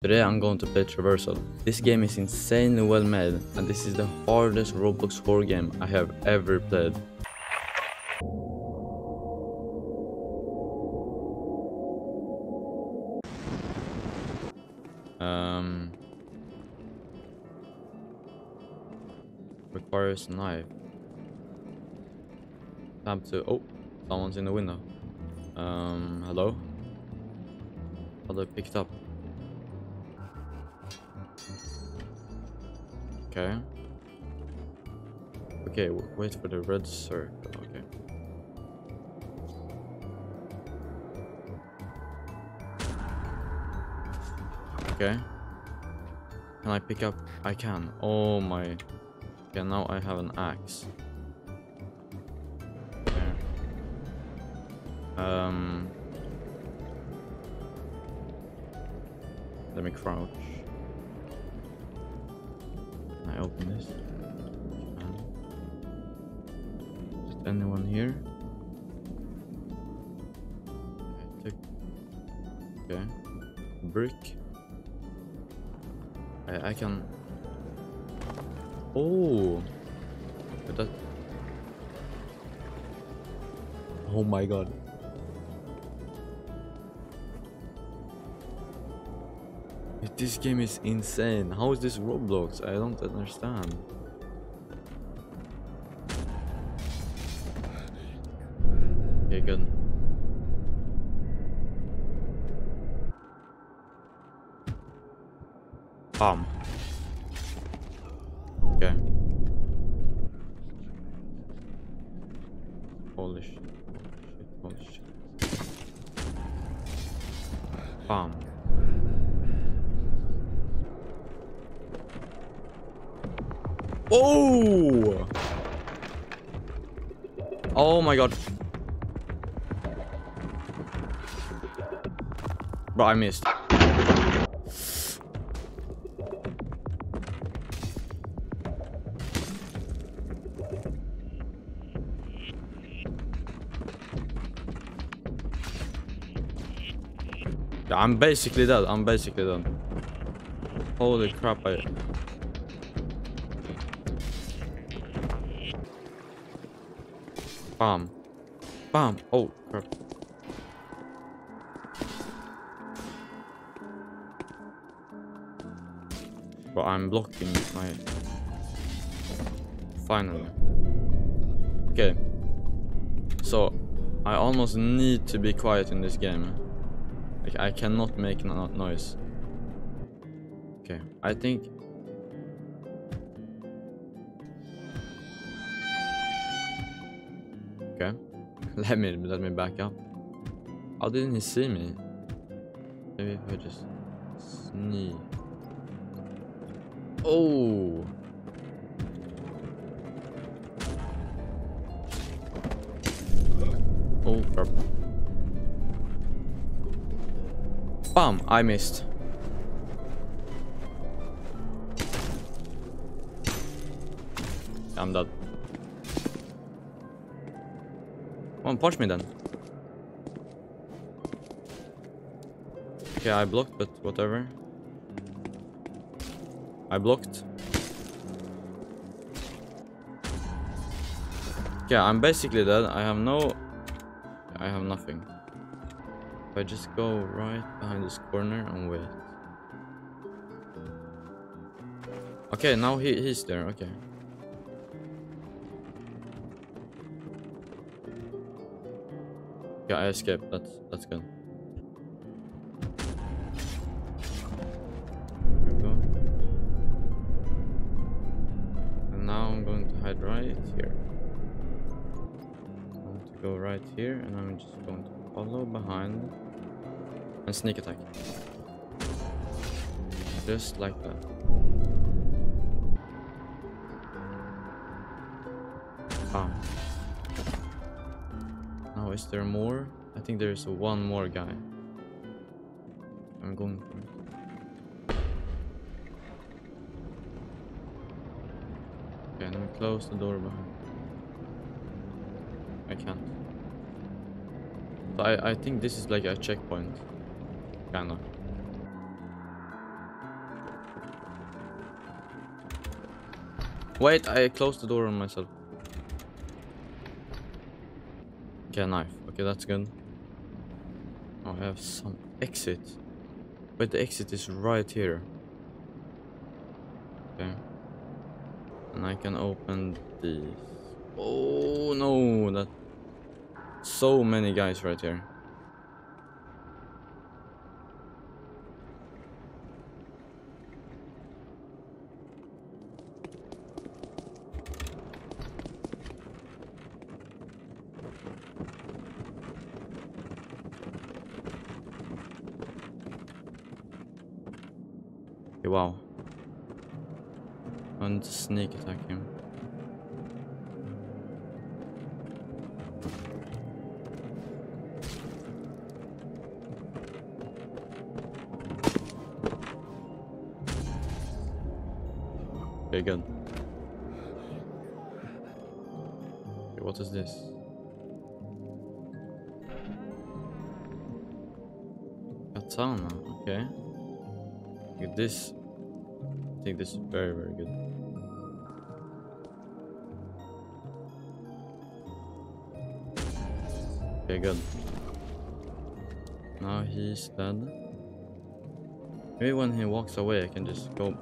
Today I'm going to play Traversal. This game is insanely well made and this is the hardest Roblox horror game I have ever played. Um, requires knife. Tab to oh, someone's in the window. Um, hello. How do I pick it up? Okay. Okay, wait for the red circle. Okay. Okay. Can I pick up? I can. Oh my. Okay, now I have an axe. Okay. Um. Let me crouch. Open this? Can. Is anyone here? Okay. Okay. Brick. I, I can. Oh. That. Oh my god. This game is insane. How is this Roblox? I don't understand. Okay, good. Bomb. Okay. Holy shit. Holy shit. Holy. Oh! Oh my god. Bro, I missed. I'm basically dead. I'm basically dead. Holy crap, I... Bam. Bam. Oh, crap. But I'm blocking my... Finally. Okay. So, I almost need to be quiet in this game. Like, I cannot make no noise. Okay, I think... Okay. Let me let me back up. How didn't he see me? Maybe if I just sneak. Oh. Oh crap. Bam! I missed. I'm dead. Come on, punch me then. Okay, I blocked, but whatever. I blocked. Yeah, I'm basically dead. I have no... I have nothing. If I just go right behind this corner and wait. Okay, now he, he's there. Okay. Yeah, I escaped. That's that's good. Go. And now I'm going to hide right here. I'm going to go right here, and I'm just going to follow behind and sneak attack. Just like that. Bam. Now, is there more? I think there's one more guy. I'm going for it. Okay, let me close the door behind. I can't. But I, I think this is like a checkpoint. Kinda. Wait, I closed the door on myself. Okay, knife. Okay, that's good. Oh, I have some exit. But the exit is right here. Okay. And I can open these. Oh no, that so many guys right here. Okay, wow. I want to sneak attack him. Okay, good. Okay, what is this? Katana, okay. okay. This, I think this is very, very good. Okay, good. Now he's dead. Maybe when he walks away, I can just go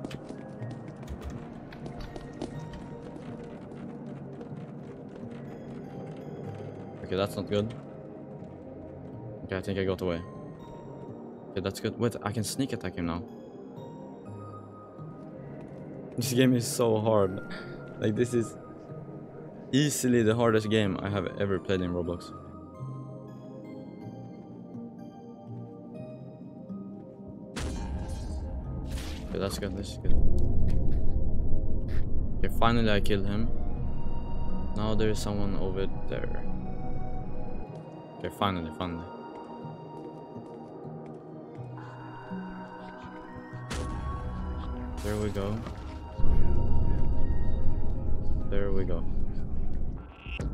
Okay, that's not good. Okay, I think I got away. Okay, that's good. Wait, I can sneak attack him now. This game is so hard. Like, this is easily the hardest game I have ever played in Roblox. Okay, that's good, this is good. Okay, finally I killed him. Now there is someone over there. Okay, finally, finally. There we go. There we go.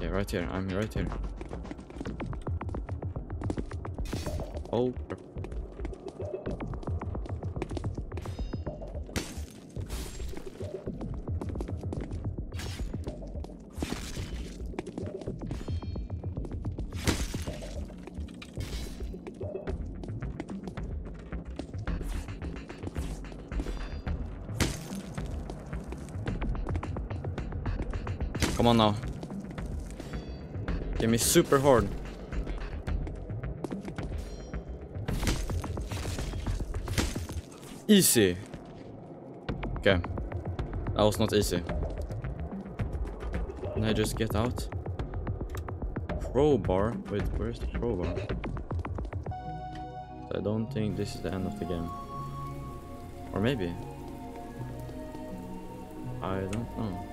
Yeah, right here. I'm right here. Oh. Come on now. Give me super hard. Easy. Okay. That was not easy. Can I just get out? Crowbar? Wait, where's the crowbar? I don't think this is the end of the game. Or maybe. I don't know.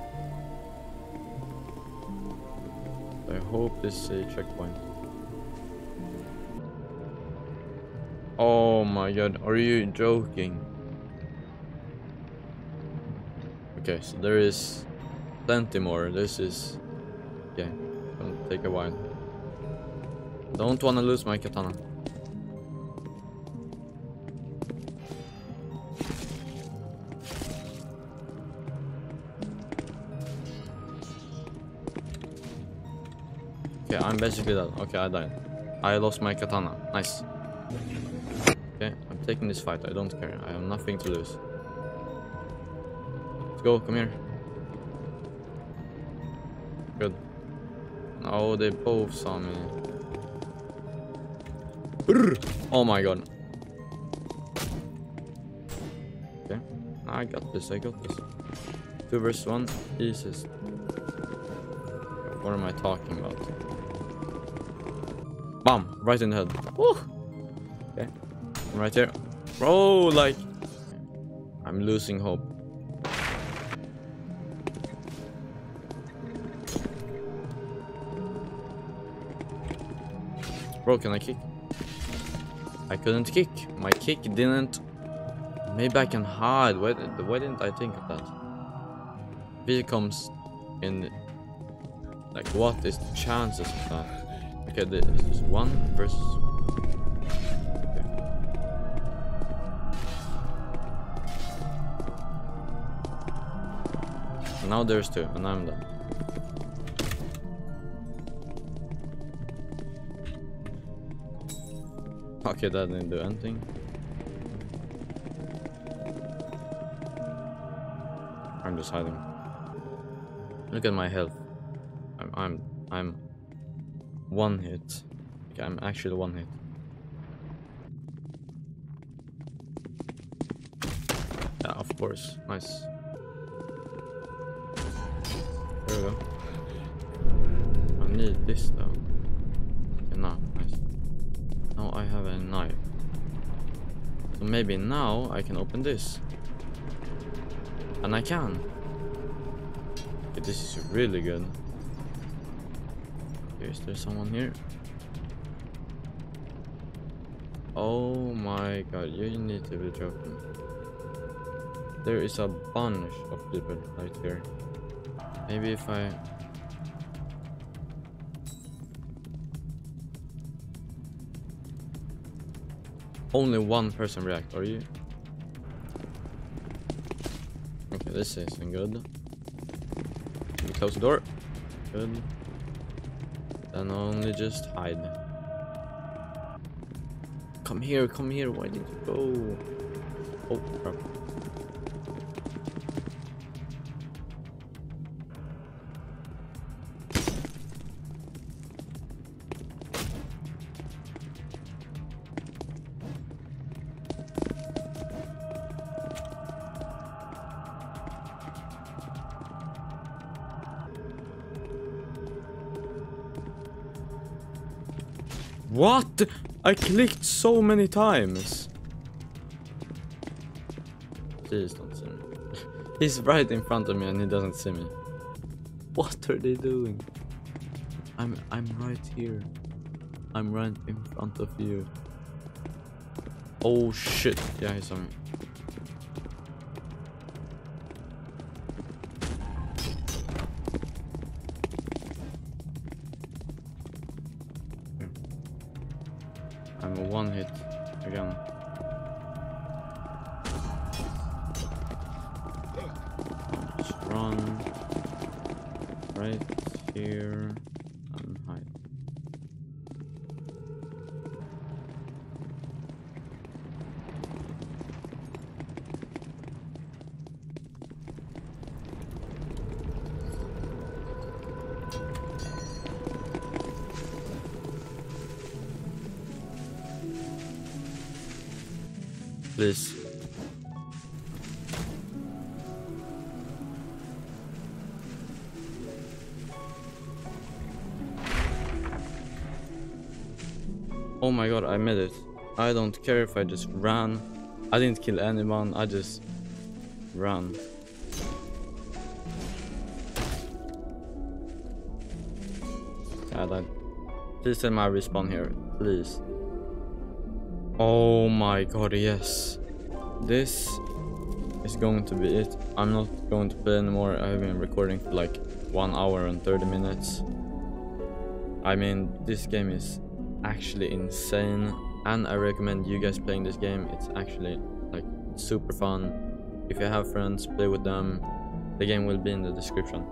Hope this is a checkpoint. Oh my god, are you joking? Okay, so there is plenty more. This is... Okay, gonna take a while. Don't wanna lose my katana. Okay, I'm basically dead. Okay, I died. I lost my katana. Nice. Okay, I'm taking this fight. I don't care. I have nothing to lose. Let's go. Come here. Good. Oh, they both saw me. Oh my god. Okay. I got this. I got this. Two versus one. Jesus. What am I talking about? Bam! Right in the head. Woo! Okay. I'm right here. Bro, like... I'm losing hope. Bro, can I kick? I couldn't kick. My kick didn't... Maybe I can hide. Why, why didn't I think of that? If it comes in... Like, what is the chances of that? Okay, this is one versus. Okay. now there's two, and I'm done. Okay, that didn't do anything. I'm just hiding. Look at my health. I'm I'm I'm one hit. Okay, I'm actually one hit. Yeah, of course. Nice. There we go. I need this though. Okay, now, nice. Now I have a knife. So maybe now I can open this. And I can. Okay, this is really good. Is there someone here? Oh my god, you need to be joking. There is a bunch of people right here. Maybe if I... Only one person react, are you? Okay, this isn't good. Close the door. Good. Then only just hide. Come here, come here, why did you go? Oh, crap. What? I clicked so many times. Please don't see me. He's right in front of me and he doesn't see me. What are they doing? I'm I'm right here. I'm right in front of you. Oh shit. Yeah, he saw me. I'm a one hit again. Run right here Please. Oh my god, I made it. I don't care if I just ran. I didn't kill anyone, I just ran. Yeah, that. Please me I respawn here, please. Oh my god, yes. This is going to be it. I'm not going to play anymore. I've been recording for like 1 hour and 30 minutes. I mean, this game is actually insane. And I recommend you guys playing this game. It's actually like super fun. If you have friends, play with them. The game will be in the description.